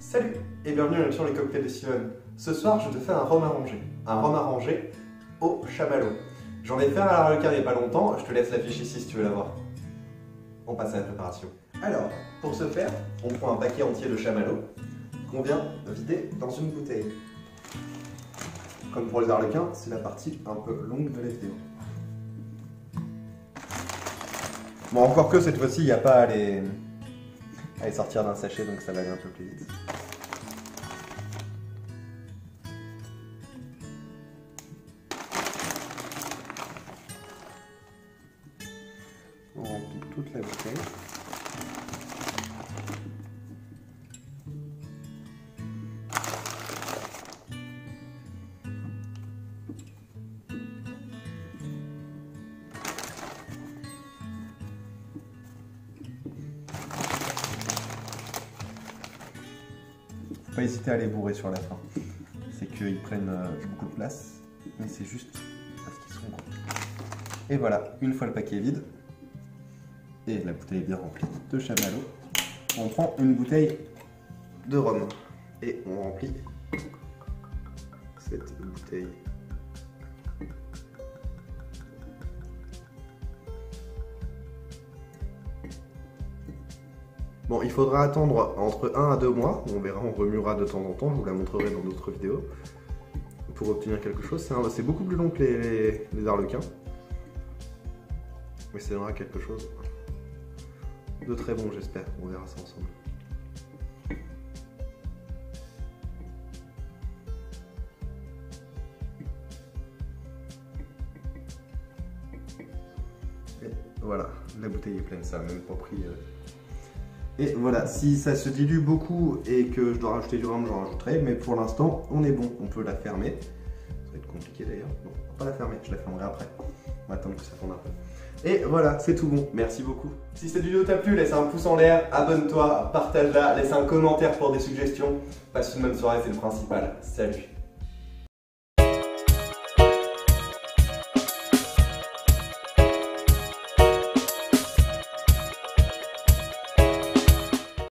Salut et bienvenue sur les cocktails de Simone. Ce soir, je te fais un rhum arrangé. Un rhum arrangé au chamallow. J'en ai fait un à il n'y a pas longtemps, je te laisse l'affiche ici si tu veux la voir. On passe à la préparation. Alors, pour ce faire, on prend un paquet entier de chamallow qu'on vient vider dans une bouteille. Comme pour les harlequins, c'est la partie un peu longue de la vidéo. Bon, encore que cette fois-ci, il n'y a pas les, à les sortir d'un sachet, donc ça va aller un peu plus vite. On remplit toute la bouteille. Pas hésiter à les bourrer sur la fin. C'est qu'ils prennent euh, beaucoup de place, mais c'est juste parce qu'ils sont gros. Et voilà, une fois le paquet vide, et la bouteille bien remplie de chamallow, on prend une bouteille de rhum et on remplit cette bouteille. Bon, il faudra attendre entre 1 à 2 mois, on verra, on remuera de temps en temps, je vous la montrerai dans d'autres vidéos, pour obtenir quelque chose. C'est beaucoup plus long que les, harlequins, mais ça donnera quelque chose de très bon, j'espère. On verra ça ensemble. Et voilà, la bouteille est pleine, ça a même pas pris. euh. Et voilà, si ça se dilue beaucoup et que je dois rajouter du rhum, j'en rajouterai. Mais pour l'instant, on est bon. On peut la fermer. Ça va être compliqué d'ailleurs. Bon, on va pas la fermer, je la fermerai après. On va attendre que ça fonde un peu. Et voilà, c'est tout bon. Merci beaucoup. Si cette vidéo t'a plu, laisse un pouce en l'air, abonne-toi, partage-la, laisse un commentaire pour des suggestions. Passe une bonne soirée, c'est le principal. Salut